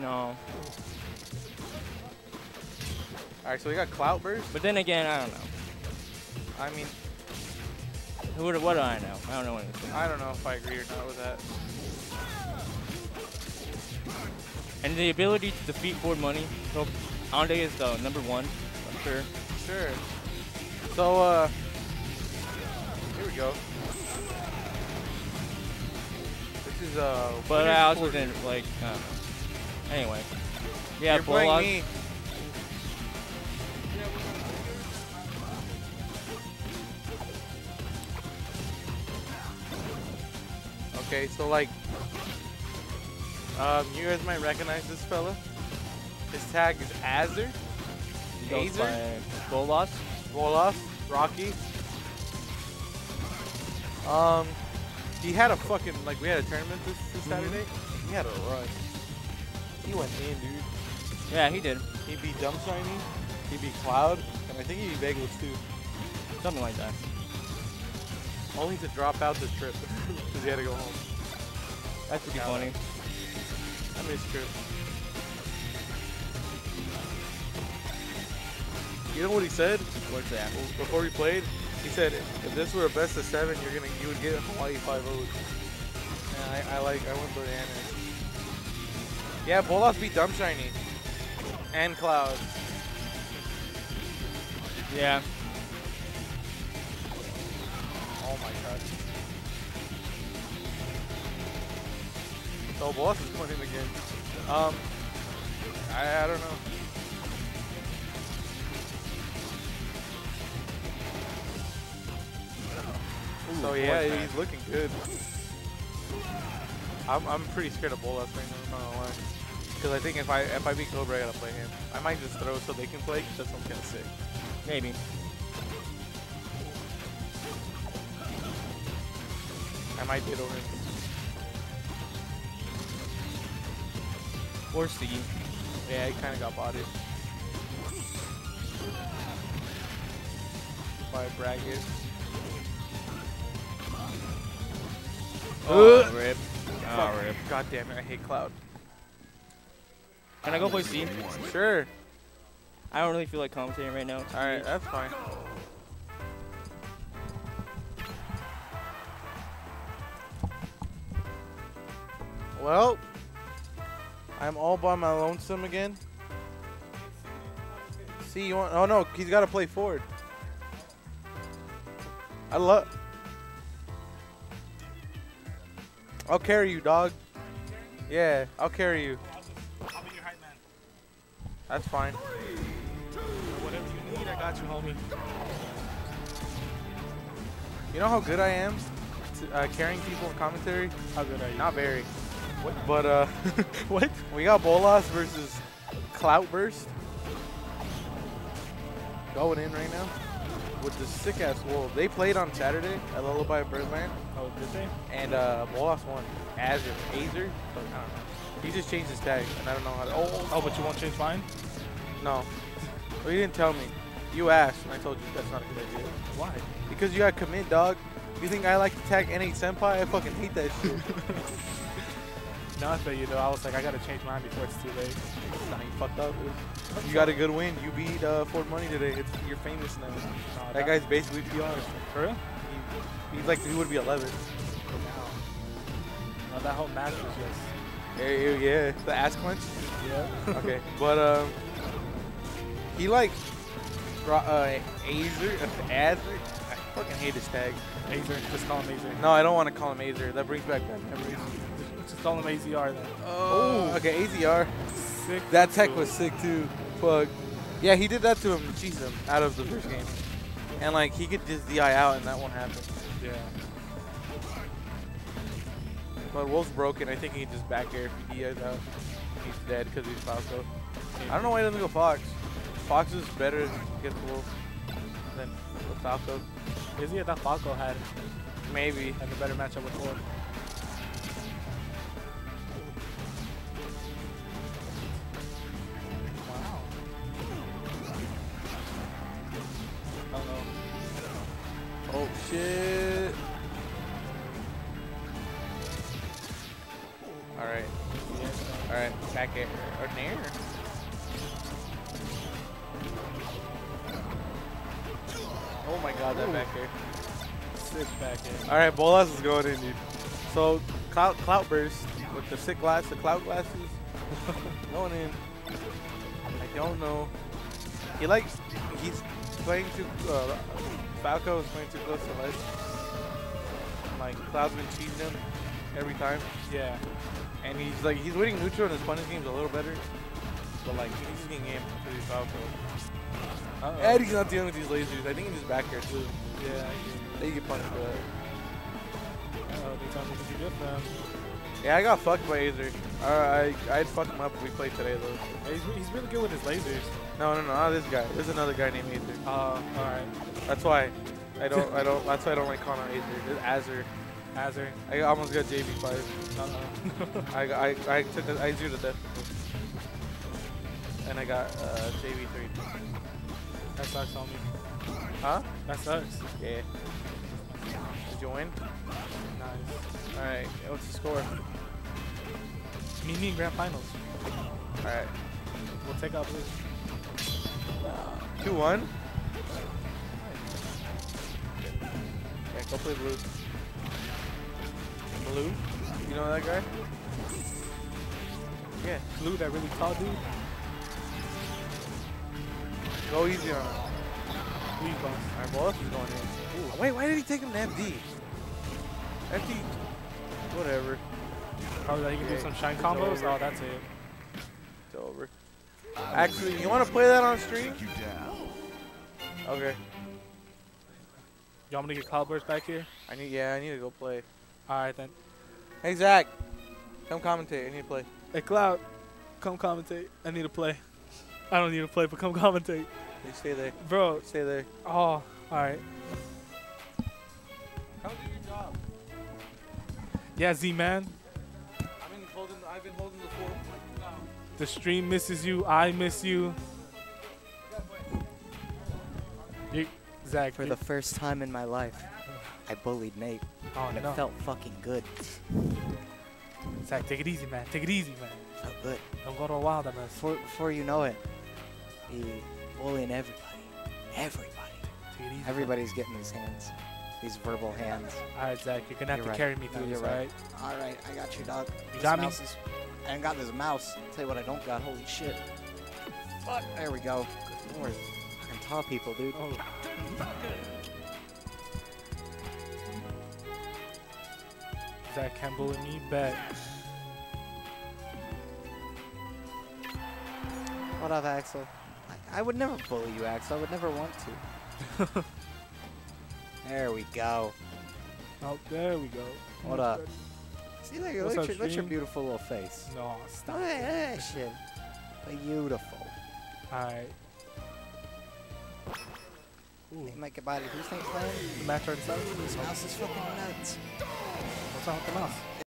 No. All right, so we got Cloudburst. But then again, I don't know. I mean, Who what do I know? I don't know anything. I don't know if I agree or not with that. And the ability to defeat Ford Money. So Ande is the number one, I'm sure. Sure. So, uh, here we go. This is, uh, But I also didn't like. I know. Anyway. Yeah, You're Bolas. me. Okay, so like, um, you guys might recognize this fella. His tag is Azur, Azer? by Bolas. Rocky. Um, he had a fucking like we had a tournament this, this Mhm. Saturday. He had a run. He went in, dude. Yeah, he did. He beat Dumb Shiny. He beat Cloud, and I think he beat Vegas too. Something like that. Only to drop out this trip because he had to go home. That's pretty Yeah. funny. I miss trip. You know what he said What's that? before we played? He said if this were a best of seven, you're gonna you would get Hawaii five O's. And I, I like I went bananas. Yeah, Bolas beat Dumb Shiny and Cloud. Yeah. Oh my god. So Bolas is winning again. Um, I, I don't know. So yeah, he's looking good. I'm, I'm pretty scared of Bolas right now, I'm not gonna lie. Because I think if I if I beat Cobra, I gotta play him. I might just throw so they can play, 'cause that's what I'm kind of sick. Maybe. I might ditto him. Or C. Yeah, he kind of got bodied. By Braggett. Oh, Ugh. rip. Oh, rip. God damn it, I hate Cloud. Can I go play C? Sure. I don't really feel like commentating right now. Alright, that's fine. Well, I'm all by my lonesome again. See, you want? Oh no, he's got to play forward. I love. I'll carry you, dog. Yeah, I'll carry you. That's fine. Whatever you need, I got you, homie. You know how good I am to, uh, carrying people in commentary? How good are you? Not very. But uh, what? we got Bolas versus Cloudburst. going in right now with the sick ass wolf. They played on Saturday at Lullaby Birdland, Oh, did they? and uh, Bolas won. Azure, Azer, I don't know. He just changed his tag, and I don't know how to. Oh, Oh, but you won't change mine? no. Well, you didn't tell me. You asked, and I told you that's not a good idea. Why? Because you gotta commit, dog. You think I like to tag NA Senpai? I fucking hate that shit. No, I you though. I was like, I gotta change mine before it's too late. Nah, you fucked up. dude. You got a good win. You beat uh, Ford Money today. It's, you're famous now. No, That guy's basically PR. For real? He, he's like he would be 11. No, that whole match was just. Yeah, yeah, yeah. The ass clench. Yeah. Okay, but um, he like uh, Azer, Azer. I fucking hate his tag. Azer. Just call him Azer. No, I don't want to call him Azer. That brings back bad memories. Just call him AZR then. Oh, okay, AZR. Sick. That tech was sick too. Fuck. Yeah, he did that to him cheese him out of the first game. And like he could just DI out and that won't happen. Yeah. But Wolf's broken. I think he can just back air if he DIs out. He's dead because he's Falco. I don't know why he doesn't go Fox. Fox is better against Wolf than Falco. Is he? I thought Falco had Maybe. had a better matchup with Ford. Shit. Alright. Alright, back air or nair. Oh my god, that Ooh. back air. Sick back in. All right, Bolas is going in, dude. So clout burst with the sick glass, the clout glasses, going in. I don't know. He likes. He's playing too. Uh, Falco is playing too close to ledge. Like Cloud's been cheating him every time, Yeah. and he's like he's winning neutral and his punish game's a little better. But like he's just getting to these Falco. Uh oh. And he's not dealing with these lasers. I think he's just back here too. Yeah. They get punished for that. Oh, they told me to be good for him. Yeah, I got fucked by Azer. I, I, I'd fuck him up if we played today, though. He's, he's really good with his lasers. No, no, no, not this guy. There's another guy named Azer. Uh, alright. That's why. I don't, I don't, that's why I don't like calling out Azer. This Azer. Azir. I almost got JV5. Uh-oh. I, I, I took a, I drew the death. And I got uh, JV3. that sucks on me. Huh? That sucks. Yeah. Did you win? Nice. Alright, what's the score? Me, me in grand finals. Alright. We'll take out blue. 2-1? Yeah, go play blue. Blue? You know that guy? Yeah. Blue, that really tall dude. Go easy on him. Blue boss. Alright, Bolas is going in. Ooh, wait, why did he take him to FD? FD. Whatever. Probably that he can Yeah, do some shine combos. Oh, that's it. It's over. Actually, you want to play that on stream? Okay. You want me to get Cloudburst back here? I need. Yeah, I need to go play. Alright then. Hey Zach, come commentate. I need to play. Hey Cloud, come commentate. I need to play. I don't need to play, but come commentate. You stay there. Bro, Stay there. oh, alright. Come do your job. Yeah, Z-Man. I've been holding. I've been holding The stream misses you. I miss you. you Zach, For you- the first time in my life, I bullied Nate, oh and it felt fucking good. Zach, take it easy, man. Take it easy, man. Felt good. Don't go to a wild mess. Before, before you know it, he bullying everybody. Everybody. Take it easy. Everybody's getting these hands. These verbal hands. Alright, Zach, you're gonna have You're to right. carry me through You're this, right. alright? All right, I got you, dog. You This got me? Mouse is- I ain't got this mouse. tell you what I don't got. Holy shit. Fuck. There we go. Good lord. Fucking tall people, dude. Oh. Zach can't bully me back. What up, Axel? I, I would never bully you, Axel. I would never want to. there we go. Oh, there we go. What up? See, look, What's look, up, your, look your beautiful little face. No, stop. Look at that shit. Beautiful. Alright. Ooh, Nate might get body. Who's Nate playing? the match already? This mouse is fucking nuts. What's wrong with the mouse?